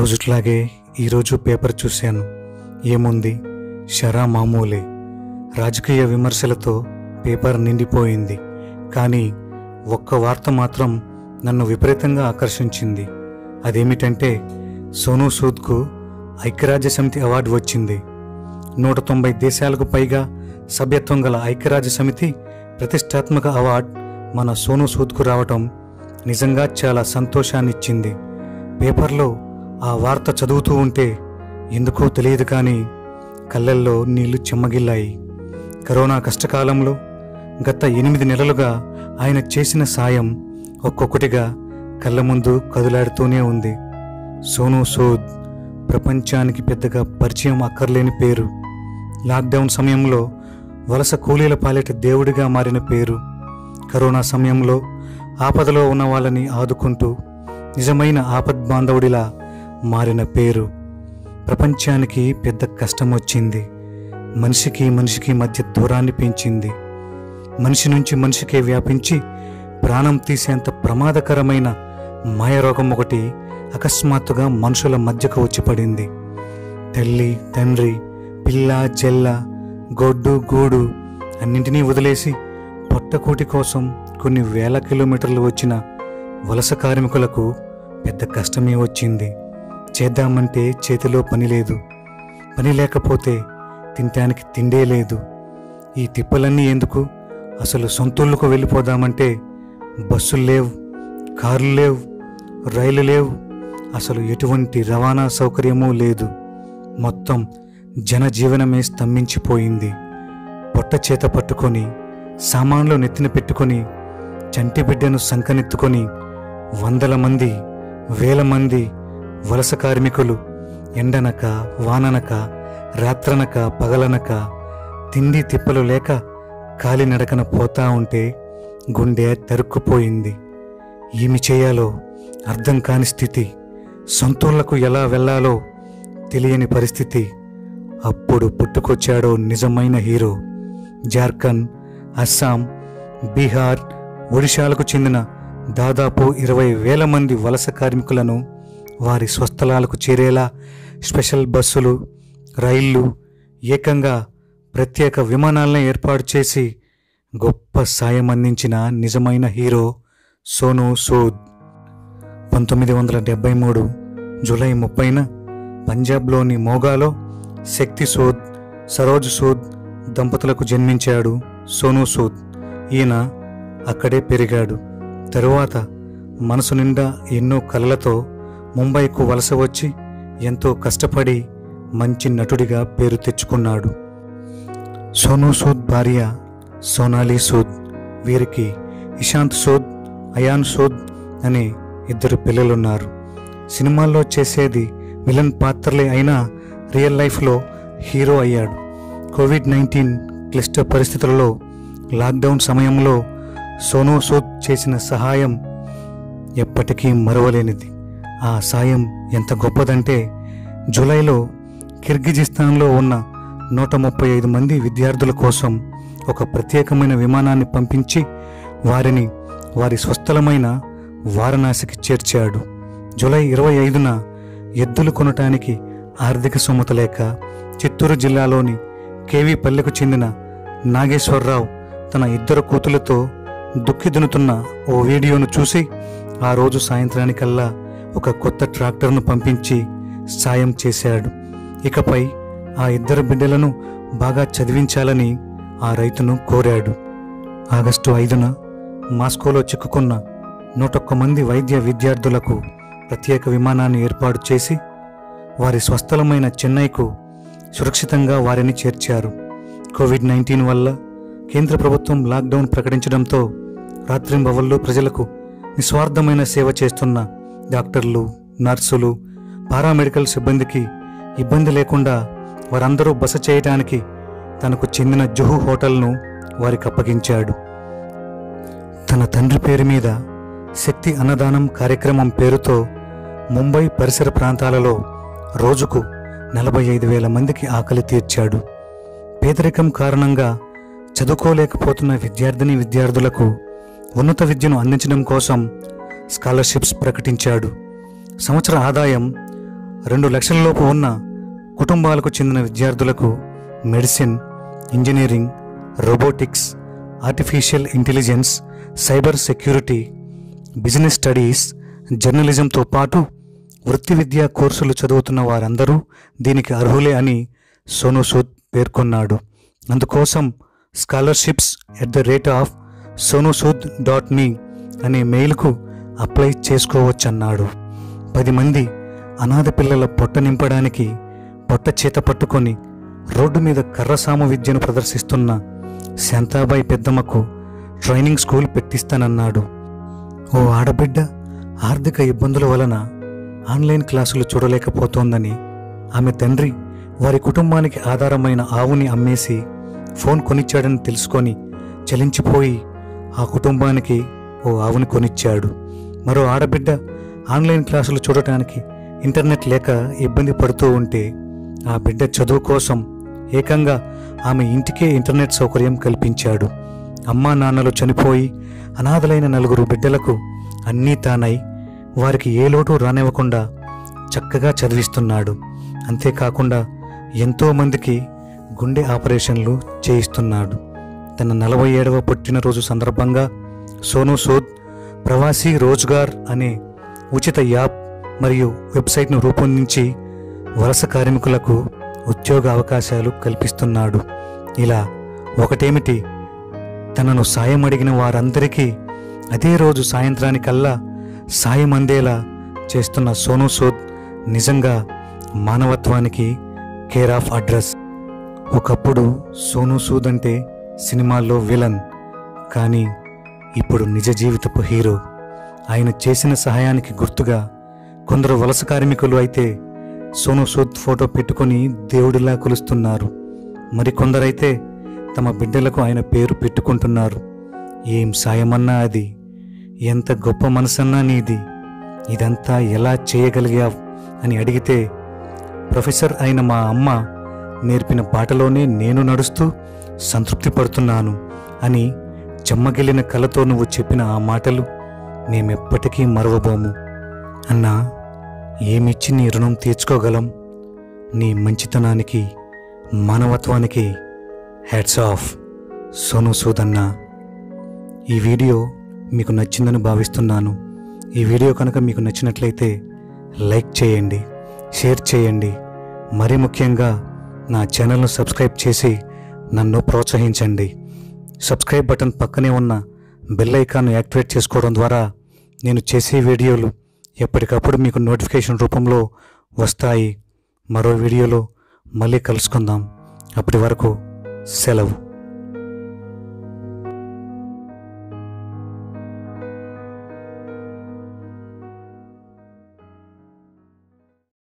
రోజుట్లాగే ఈరోజు పేపర్ చూశాను. ఏముంది? షరా మామూలే. రాజకీయ విమర్శలతో పేపర్ నిండిపోయింది. కానీ ఒక్క వార్త మాత్రం నన్ను విపరీతంగా ఆకర్షించింది. అదేమిటంటే సోనూ సూద్కు ఐక్యరాజ్య సమితి అవార్డు వచ్చింది. నూట తొంభై దేశాలకు పైగా సభ్యత్వం గల ఐక్యరాజ్య సమితి ప్రతిష్టాత్మక అవార్డు మన సోనూ సూద్కు రావటం నిజంగా చాలా సంతోషాన్నిచ్చింది. పేపర్లో ఆ వార్త చదువుతూ ఉంటే ఎందుకో తెలియదు కానీ కళ్ళల్లో నీళ్ళు చెమ్మగిల్లాయి. కరోనా కష్టకాలంలో గత ఎనిమిది నెలలుగా ఆయన చేసిన సాయం ఒక్కొక్కటిగా కళ్ళ ముందు కదులాడుతూనే ఉంది. సోనూ సూద్ ప్రపంచానికి పెద్దగా పరిచయం అక్కర్లేని పేరు. లాక్డౌన్ సమయంలో వలస కూలీల పాలిట దేవుడిగా మారిన పేరు. కరోనా సమయంలో ఆపదలో ఉన్న వాళ్ళని ఆదుకుంటూ నిజమైన ఆపద్ బాంధవుడిలా మారిన పేరు. ప్రపంచానికి పెద్ద కష్టం వచ్చింది మనిషికి మనిషికి మధ్య దూరాన్ని పెంచింది. మనిషి నుంచి మనిషికే వ్యాపించి ప్రాణం తీసేంత ప్రమాదకరమైన మాయరోగం ఒకటి అకస్మాత్తుగా మనుషుల మధ్యకు వచ్చి పడింది. తల్లి తండ్రి పిల్ల జెల్ల గొడ్డు గూడు అన్నింటినీ వదిలేసి పొట్టకూటి కోసం కొన్ని వేల కిలోమీటర్లు వచ్చిన వలస కార్మికులకు పెద్ద కష్టమే వచ్చింది. చేద్దామంటే చేతిలో పని లేదు. పని లేకపోతే తినటానికి తిండే లేదు. ఈ తిప్పలన్నీ ఎందుకు? అసలు సొంతూళ్ళకు వెళ్ళిపోదామంటే బస్సులు లేవు కార్లు లేవు రైలు లేవు. అసలు ఎటువంటి రవాణా సౌకర్యమూ లేదు. మొత్తం జనజీవనమే స్తంభించిపోయింది. పొట్ట చేత పట్టుకొని సామాన్లు నెత్తిన పెట్టుకొని చంటి బిడ్డను సంకనెత్తుకొని వందల మంది వేల మంది వలస కార్మికులు ఎండనక వాననక రాత్రనక పగలనక తిండి తిప్పలు లేక కాలినడకన పోతా ఉంటే గుండె తరుక్కుపోయింది. ఏమి చేయాలో అర్థం కాని స్థితి. సొంతూళ్ళకు ఎలా వెళ్ళాలో తెలియని పరిస్థితి. అప్పుడు పుట్టుకొచ్చాడో నిజమైన హీరో. జార్ఖండ్ అస్సాం బీహార్ ఒడిశాలకు చెందిన దాదాపు ఇరవై వేల మంది వలస కార్మికులను వారి స్వస్థలాలకు చేరేలా స్పెషల్ బస్సులు రైళ్ళు ఏకంగా ప్రత్యేక విమానాలను ఏర్పాటు చేసి గొప్ప సాయం అందించిన నిజమైన హీరో సోనూ సూద్. పంతొమ్మిది వందల డెబ్బై మూడు జూలై ముప్పైన పంజాబ్లోని మోగాలో శక్తి సూద్ సరోజ్ సూద్ దంపతులకు జన్మించాడు సోనూ సూద్. ఈయన అక్కడే పెరిగాడు. తరువాత మనసు నిండా ఎన్నో కలలతో ముంబైకు వలస వచ్చి ఎంతో కష్టపడి మంచి నటుడిగా పేరు తెచ్చుకున్నాడు. సోనూ సూద్ భార్య సోనాలి సూద్ వీరికి ఇషాంత్ సూద్ అయాన్ సూద్ అనే ఇద్దరు పిల్లలున్నారు. సినిమాల్లో చేసేది విలన్ పాత్రలే అయినా రియల్ లైఫ్లో హీరో అయ్యాడు. కోవిడ్ నైన్టీన్ క్లిష్ట పరిస్థితులలో లాక్డౌన్ సమయంలో సోనూ సూద్ చేసిన సహాయం ఎప్పటికీ మరవలేనిది. ఆ సాయం ఎంత గొప్పదంటే జూలైలో కిర్గిజిస్తాన్లో ఉన్న నూట ముప్పై ఐదు మంది విద్యార్థుల కోసం ఒక ప్రత్యేకమైన విమానాన్ని పంపించి వారిని వారి స్వస్థలమైన వారణాసికి చేర్చాడు. జూలై ఇరవై ఐదున ఎద్దులు కొనటానికి ఆర్థిక సొమ్మత లేక చిత్తూరు జిల్లాలోని కేవీ పల్లెకు చెందిన నాగేశ్వరరావు తన ఇద్దరు కూతులతో దుక్కిదునుతున్న ఓ వీడియోను చూసి ఆ రోజు సాయంత్రానికల్లా ఒక కొత్త ట్రాక్టర్ను పంపించి సాయం చేశాడు. ఇకపై ఆ ఇద్దరు బిడ్డలను బాగా చదివించాలని ఆ రైతును కోరాడు. ఆగస్టు ఐదున మాస్కోలో చిక్కుకున్న నూటొక్క మంది వైద్య విద్యార్థులకు ప్రత్యేక విమానాన్ని ఏర్పాటు చేసి వారి స్వస్థలమైన చెన్నైకు సురక్షితంగా వారిని చేర్చారు. కోవిడ్ నైన్టీన్ వల్ల కేంద్ర ప్రభుత్వం లాక్డౌన్ ప్రకటించడంతో రాత్రింబవల్లో ప్రజలకు నిస్వార్థమైన సేవ చేస్తున్న డాక్టర్లు నర్సులు పారామెడికల్ సిబ్బందికి ఇబ్బంది లేకుండా వారందరూ బస చేయటానికి తనకు చెందిన జుహు హోటల్ను వారికి అప్పగించాడు. తన తండ్రి పేరు మీద శక్తి అన్నదానం కార్యక్రమం పేరుతో ముంబై పరిసర ప్రాంతాలలో రోజుకు నలభై ఐదు వేల మందికి ఆకలి తీర్చాడు. పేదరికం కారణంగా చదువుకోలేకపోతున్న విద్యార్థిని విద్యార్థులకు ఉన్నత విద్యను అందించడం కోసం స్కాలర్షిప్స్ ప్రకటించాడు. సంవత్సర ఆదాయం రెండు లక్షలలోపు ఉన్న కుటుంబాలకు చెందిన విద్యార్థులకు medicine engineering robotics artificial intelligence cyber security business studies జర్నలిజంతో పాటు వృత్తి విద్యా కోర్సులు చదువుతున్న వారందరూ దీనికి అర్హులే అని సోనూసూద్ పేర్కొన్నాడు. అందుకోసం scholarships at the rate of Sonu Sood dot me అనే మెయిల్కు అప్లై చేసుకోవచ్చన్నాడు. పది మంది అనాథ పిల్లల పొట్ట నింపడానికి పొట్ట చేత పట్టుకొని రోడ్డు మీద కర్రసాము విద్యను ప్రదర్శిస్తున్న శాంతాబాయి పెద్దమ్మకు ట్రైనింగ్ స్కూల్ పెట్టిస్తానన్నాడు. ఓ ఆడబిడ్డ ఆర్థిక ఇబ్బందుల వలన ఆన్లైన్ క్లాసులు చూడలేకపోతోందని ఆమె తండ్రి వారి కుటుంబానికి ఆధారమైన ఆవుని అమ్మేసి ఫోన్ కొనిచ్చాడని తెలుసుకొని చలించిపోయి ఆ కుటుంబానికి ఓ ఆవుని కొనిచ్చాడు. మరో ఆడబిడ్డ ఆన్లైన్ క్లాసులు చూడటానికి ఇంటర్నెట్ లేక ఇబ్బంది పడుతూ ఉంటే ఆ బిడ్డ చదువు కోసం ఏకంగా ఆమె ఇంటికే ఇంటర్నెట్ సౌకర్యం కల్పించాడు. అమ్మా నాన్నలు చనిపోయి అనాథలైన నలుగురు బిడ్డలకు అన్నీ తానై వారికి ఏ లోటు రానివ్వకుండా చక్కగా చదివిస్తున్నాడు. అంతేకాకుండా ఎంతోమందికి గుండె ఆపరేషన్లు చేయిస్తున్నాడు. తన నలభై ఏడవ పుట్టినరోజు సందర్భంగా సోను సూద్ ప్రవాసీ రోజ్గార్ అనే ఉచిత యాప్ మరియు వెబ్సైట్ను రూపొందించి వలస కార్మికులకు ఉద్యోగ అవకాశాలు కల్పిస్తున్నాడు. ఇలా ఒకటేమిటి? తనను సాయం అడిగిన వారందరికీ అదే రోజు సాయంత్రానికల్లా సాయం అందేలా చేస్తున్న సోనూ సూద్ నిజంగా మానవత్వానికి కేర్ ఆఫ్ అడ్రస్. ఒకప్పుడు సోనూ సూద్ అంటే సినిమాల్లో విలన్. కానీ ఇప్పుడు నిజ జీవితపు హీరో. ఆయన చేసిన సహాయానికి గుర్తుగా కొందరు వలస కార్మికులు అయితే సోను సూద్ ఫోటో పెట్టుకొని దేవుడిలా కొలుస్తున్నారు. మరికొందరైతే తమ బిడ్డలకు ఆయన పేరు పెట్టుకుంటున్నారు. ఏం సాయమన్నా అది? ఎంత గొప్ప మనసన్నా నీది? ఇదంతా ఎలా చేయగలిగావ్? అని అడిగితే ప్రొఫెసర్ అయిన మా అమ్మ నేర్పిన బాటలోనే నేను నడుస్తూ సంతృప్తి పడుతున్నాను అని చెమ్మగిలిన కలతో నువ్వు చెప్పిన ఆ మాటలు మేమెప్పటికీ మరవబోము. అన్నా ఏమిచ్చి నీ రుణం తీర్చుకోగలం? నీ మంచితనానికి మానవత్వానికి హ్యాట్స్ ఆఫ్ సోను సూదన్న ఈ వీడియో మీకు నచ్చిందని భావిస్తున్నాను. ఈ వీడియో కనుక మీకు నచ్చినట్లయితే లైక్ చేయండి షేర్ చేయండి. మరీ ముఖ్యంగా నా ఛానల్ను సబ్స్క్రైబ్ చేసి నన్ను ప్రోత్సహించండి. సబ్స్క్రైబ్ బటన్ పక్కనే ఉన్న బెల్ ఐకాన్ను యాక్టివేట్ చేసుకోవడం ద్వారా నేను చేసే వీడియోలు ఎప్పటికప్పుడు మీకు నోటిఫికేషన్ రూపంలో వస్తాయి. మరో వీడియోలో మళ్ళీ కలుసుకుందాం. అప్పటి వరకు సెలవు.